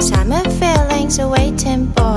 Summer feelings are waiting, for.